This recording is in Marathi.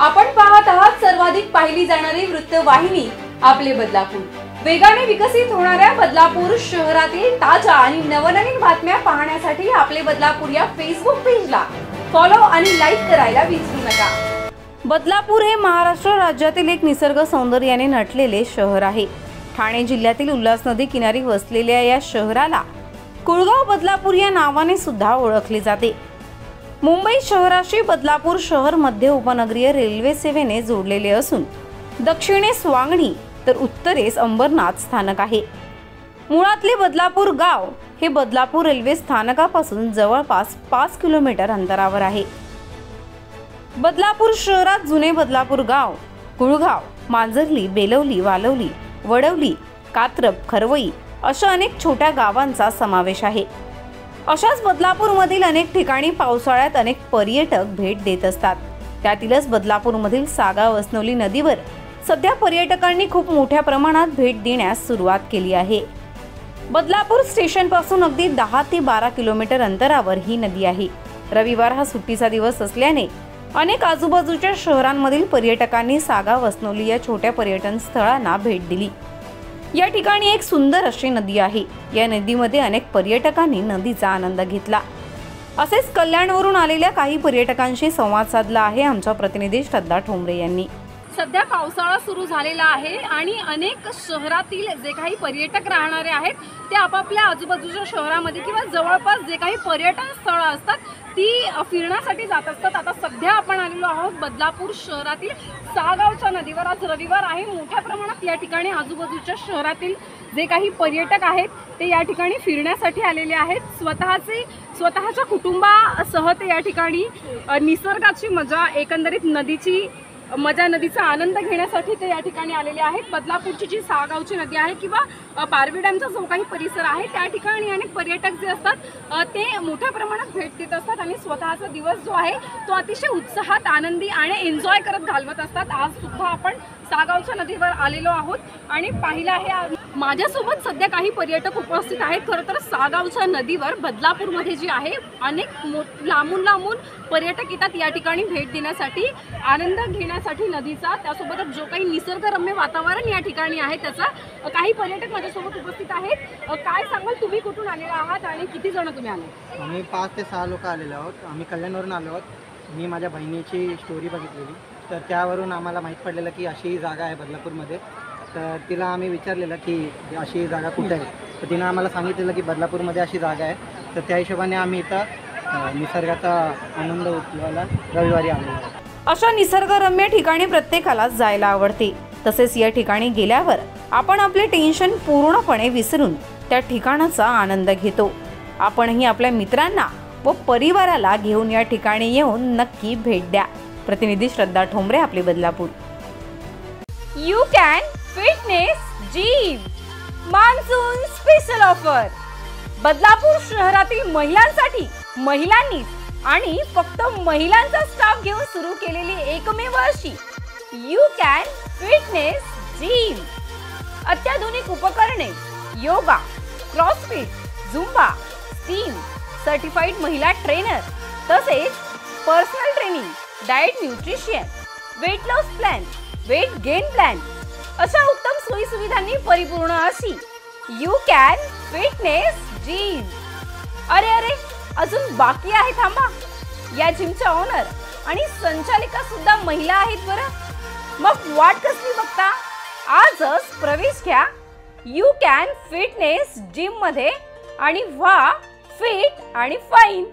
आपण पाहत आहात सर्वाधिक पाहिली जाणारी वृत्तवाहिनी आपले बदलापूर. वेगाने विकसित होणाऱ्या बदलापूर शहरातील ताज्या आणि नवनवीन बातम्या पाहण्यासाठी आपले बदलापूर या फेसबुक पेजला फॉलो आणि लाईक करायला विसरू नका. बदलापूर हे महाराष्ट्र राज्यातील एक निसर्ग सौंदर्याने नटलेले शहर आहे. ठाणे जिल्ह्यातील उल्हास नदी किनारी वसलेल्या या शहराला कुळगाव बदलापूर या नावाने सुद्धा ओळखले जाते. मुंबई शहराशी बदलापूर शहर मध्य उपनगरीय रेल्वे सेवेने जोडलेले असून दक्षिणेस वांगणी तर उत्तरेस अंबरनाथ स्थानक आहे. मुळातले बदलापूर गाव हे बदलापूर रेल्वे स्थानकापासून जवळपास पाच किलोमीटर अंतरावर आहे. बदलापूर शहरात जुने बदलापूर गाव कुळगाव मांजरली बेलवली वालवली वडवली कात्रप खरवई अशा अनेक छोट्या गावांचा समावेश आहे. अशाच बदलापूरमधील अनेक ठिकाणी पावसाळ्यात अनेक पर्यटक भेट देत असतात. त्यातीलच बदलापूरमधील सागा वसनोली नदीवर सध्या पर्यटकांनी खूप मोठ्या प्रमाणात भेट देण्यास सुरुवात केली आहे. बदलापूर स्टेशनपासून अगदी दहा ते बारा किलोमीटर अंतरावर ही नदी आहे. रविवार हा सुट्टीचा दिवस असल्याने अनेक आजूबाजूच्या शहरांमधील पर्यटकांनी सागा वसनोली या छोट्या पर्यटन स्थळांना भेट दिली. या ठिकाणी एक सुंदर अशी नदी आहे. या नदीमध्ये अनेक पर्यटकांनी नदीचा आनंद घेतला. असेच कल्याणवरून आलेल्या काही पर्यटकांशी संवाद साधला आहे आमच्या प्रतिनिधी श्रद्धा ठोंबरे यांनी. सध्या पावसाळा सुरू झालेला आहे आणि अनेक शहरातील जे काही पर्यटक राहणारे आहेत ते आपापल्या आजूबाजूच्या शहरामध्ये किंवा जवळपास जे काही पर्यटन स्थळं असतात ती फिरण्यासाठी जात असतात. आता सध्या आपण आलेलो आहोत बदलापूर शहरातील सागावच्या नदीवर. आज रविवार आहे. मोठ्या प्रमाणात या ठिकाणी आजूबाजूच्या शहरातील जे काही पर्यटक आहेत ते या ठिकाणी फिरण्यासाठी आलेले आहेत. स्वतःचे स्वतःच्या कुटुंबासह ते या ठिकाणी निसर्गाची मजा एकंदरीत नदीची मजा नदीचा आनंद घेण्यासाठी ते या ठिकाणी आलेले आहेत. बदलापूरची जी सागावची नदी आहे किंवा बारवी डॅमचा जो काही परिसर आहे त्या ठिकाणी अनेक पर्यटक जे असतात ते मोठ्या प्रमाणात भेट देत असतात आणि स्वतःचा दिवस जो आहे तो अतिशय उत्साहात आनंदी आणि एन्जॉय करत घालवत असतात. आज सुद्धा आपण सागावच्या नदीवर आलेलो आहोत आणि पाहिलं आहे माझ्यासोबत सध्या काही पर्यटक उपस्थित आहेत. खरं तर सागावच्या नदीवर बदलापूरमध्ये जी आहे अनेक मो लांबून लांबून पर्यटक येतात या ठिकाणी भेट देण्यासाठी. आनंद घेण्यासाठी नदीचा त्यासोबतच जो काही निसर्गरम्य वातावरण या ठिकाणी आहे त्याचा काही पर्यटक माझ्यासोबत उपस्थित आहेत. काय सांगाल? तुम्ही कुठून आलेला आहात आणि किती जण तुम्ही आले आम्ही पाच ते सहा लोक आलेलो आहोत. आम्ही कल्याणवरून आलो आहोत. मी माझ्या बहिणीची स्टोरी बघितलेली. तर त्यावरून आम्हाला माहीत पडलेलं की अशी ही जागा आहे बदलापूरमध्ये. तर तिला आम्ही विचारलेलं की अशी ही जागा कुठे आहे? तर तिनं आम्हाला सांगितलेलं की बदलापूरमध्ये अशी जागा आहे. तर त्या हिशोबाने आम्ही इथं निसर्गाचा आनंद उचलवायला रविवारी आलो अशा निसर्गरम्य ठिकाणी प्रत्येकालाच जायला आवडते. तसेच या ठिकाणी गेल्यावर आपण आपले टेन्शन पूर्णपणे विसरून त्या ठिकाणाचा आनंद घेतो. आपणही आपल्या मित्रांना व परिवाराला घेऊन या ठिकाणी येऊन नक्की भेट द्या. प्रतिनिधी श्रद्धा ठोंबरे आपले Badlapur. You can fitness gym monsoon special offer Badlapur शहरातील महिलांसाठी महिलांनी आणि फक्त महिलांचा स्टाफ घेऊन सुरू केलेली एकमेव अशी यू कॅन फिटनेस जिम अत्याधुनिक उपकरणे yoga crossfit zumba steam certified महिला ट्रेनर तसेच personal training diet nutrition weight loss plan weight gain plan अशा उत्तम सोयी सुविधांनी परिपूर्ण अशी यू कॅन फिटनेस जिम अरे अरे अजून बाकी आहे थांबा. या जिमच्या ओनर आणि संचालिका सुद्धा महिला आहेत बरं. मग वाट कसली बघता? आजच प्रवेश घ्या. यू कॅन फिटनेस जिममध्ये आणि व्हा फिट आणि फाईन